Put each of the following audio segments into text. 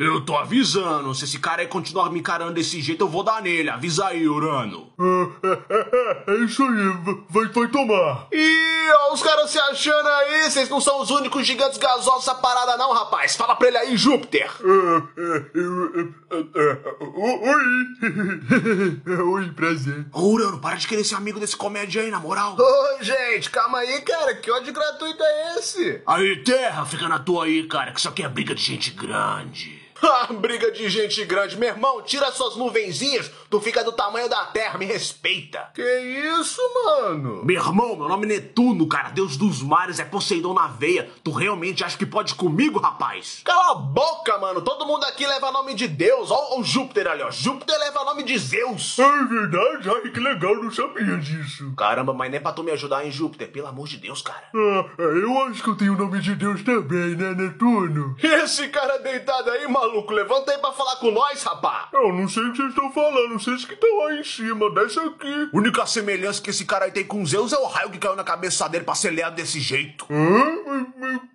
Eu tô avisando, se esse cara aí continuar me encarando desse jeito, eu vou dar nele. Avisa aí, Urano. É, é, é, é isso aí, vai, vai tomar. Ih, ó, os caras se achando aí, vocês não são os únicos gigantes gasosos dessa parada não, rapaz. Fala pra ele aí, Júpiter. É, é, é, é, oi. oi, prazer. Ô, Urano, para de querer ser amigo desse comédia aí, na moral. Ô, gente, calma aí, cara. Que ódio gratuito é esse? Aí, Terra, fica na tua aí, cara, que isso aqui é briga de gente grande. Ah, briga de gente grande. Meu irmão, tira suas nuvenzinhas, tu fica do tamanho da terra, me respeita. Que isso, mano? Meu irmão, meu nome é Netuno, cara, deus dos mares, é Poseidon na veia. Tu realmente acha que pode comigo, rapaz? Cala a boca, mano. Todo mundo aqui leva nome de Deus. Ó, o Júpiter ali, ó. Júpiter leva nome de Zeus. É verdade? Ai, que legal, não sabia disso. Caramba, mas nem pra tu me ajudar em Júpiter, pelo amor de Deus, cara. Ah, eu acho que eu tenho o nome de Deus também, né, Netuno? Esse cara deitado aí, maluco levanta aí pra falar com nós, rapá. Eu não sei o que vocês estão falando, vocês que estão aí em cima, desce aqui. A única semelhança que esse cara aí tem com Zeus é o raio que caiu na cabeça dele pra ser leado desse jeito. Hã?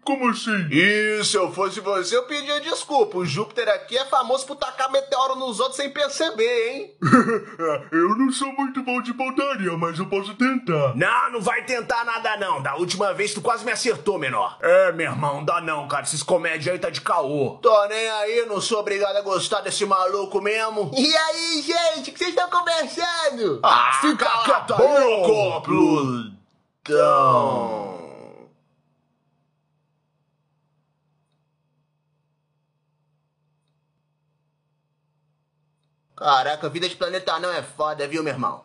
Como assim? E se eu fosse você, eu pedia desculpa. O Júpiter aqui é famoso por tacar meteoro nos outros sem perceber, hein? eu não sou muito bom de pontaria, mas eu posso tentar. Não, não vai tentar nada não. Da última vez tu quase me acertou, menor. É, meu irmão, dá não, cara. Esses comédias aí tá de caô. Tô nem aí, não sou obrigado a gostar desse maluco mesmo. E aí, gente, o que vocês estão conversando? Ah, ah fica quieto aí, Plutão. Caraca, vida de planeta não é foda, viu, meu irmão?